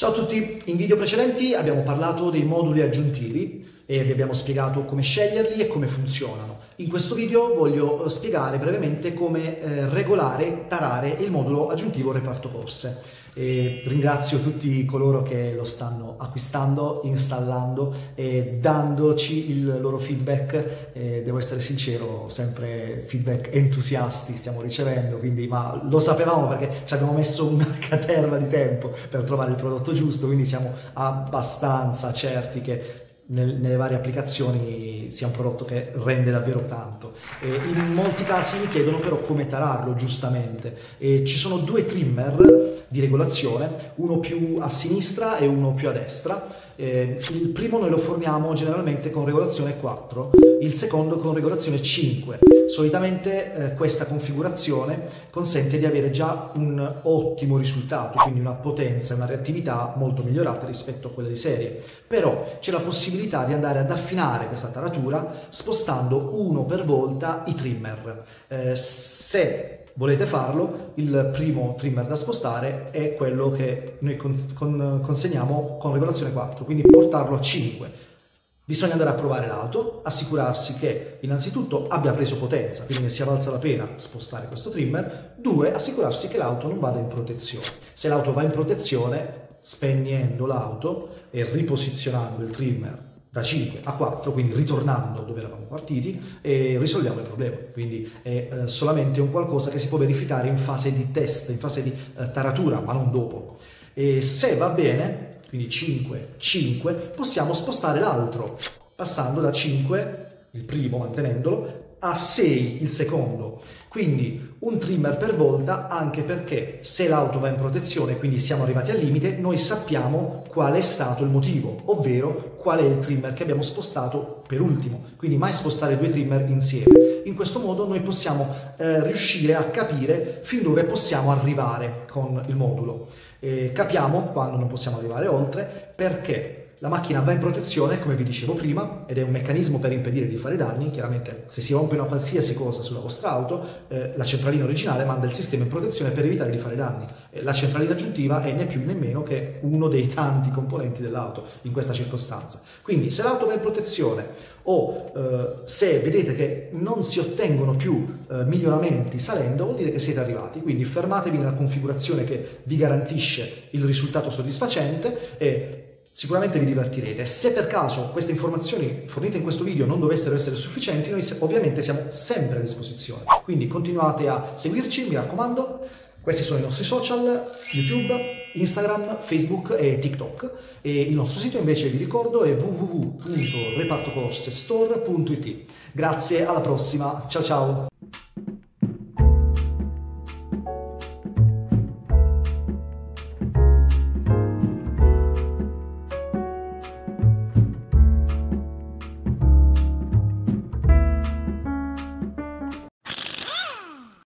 Ciao a tutti, in video precedenti abbiamo parlato dei moduli aggiuntivi e vi abbiamo spiegato come sceglierli e come funzionano. In questo video voglio eh, spiegare brevemente come eh, regolare, tarare il modulo aggiuntivo reparto corse. E ringrazio tutti coloro che lo stanno acquistando, installando e dandoci il loro feedback. E devo essere sincero, sempre feedback entusiasti stiamo ricevendo, quindi ma lo sapevamo perché ci abbiamo messo una caterva di tempo per trovare il prodotto giusto, quindi siamo abbastanza certi che nelle varie applicazioni sia un prodotto che rende davvero tanto. E in molti casi mi chiedono però come tararlo giustamente. E ci sono due trimmer di regolazione, uno più a sinistra e uno più a destra. Eh, il primo noi lo forniamo generalmente con regolazione 4, il secondo con regolazione 5. Solitamente eh, questa configurazione consente di avere già un ottimo risultato, quindi una potenza e una reattività molto migliorate rispetto a quelle di serie. Però c'è la possibilità di andare ad affinare questa taratura spostando uno per volta i trimmer. Eh, se volete farlo, il primo trimmer da spostare è quello che noi con, con, consegniamo con regolazione 4, quindi portarlo a 5. Bisogna andare a provare l'auto, assicurarsi che innanzitutto abbia preso potenza, quindi sia valsa la pena spostare questo trimmer. Due, assicurarsi che l'auto non vada in protezione. Se l'auto va in protezione, spegnendo l'auto e riposizionando il trimmer da 5 a 4, quindi ritornando dove eravamo partiti e risolviamo il problema. Quindi è eh, solamente un qualcosa che si può verificare in fase di test, in fase di eh, taratura, ma non dopo. E se va bene, quindi 5, 5, possiamo spostare l'altro, passando da 5, il primo mantenendolo, a 6 il secondo. Quindi un trimmer per volta anche perché se l'auto va in protezione, quindi siamo arrivati al limite, noi sappiamo qual è stato il motivo, ovvero qual è il trimmer che abbiamo spostato per ultimo. Quindi mai spostare due trimmer insieme. In questo modo noi possiamo eh, riuscire a capire fin dove possiamo arrivare con il modulo. E capiamo quando non possiamo arrivare oltre perché la macchina va in protezione, come vi dicevo prima, ed è un meccanismo per impedire di fare danni. Chiaramente, se si rompe una qualsiasi cosa sulla vostra auto, eh, la centralina originale manda il sistema in protezione per evitare di fare danni. La centralina aggiuntiva è né più né meno che uno dei tanti componenti dell'auto in questa circostanza. Quindi, se l'auto va in protezione o eh, se vedete che non si ottengono più eh, miglioramenti salendo, vuol dire che siete arrivati. Quindi fermatevi nella configurazione che vi garantisce il risultato soddisfacente e Sicuramente vi divertirete. Se per caso queste informazioni fornite in questo video non dovessero essere sufficienti, noi ovviamente siamo sempre a disposizione. Quindi continuate a seguirci, mi raccomando. Questi sono i nostri social, YouTube, Instagram, Facebook e TikTok. E il nostro sito invece vi ricordo è www.repartocorsestore.it. Grazie, alla prossima. Ciao ciao!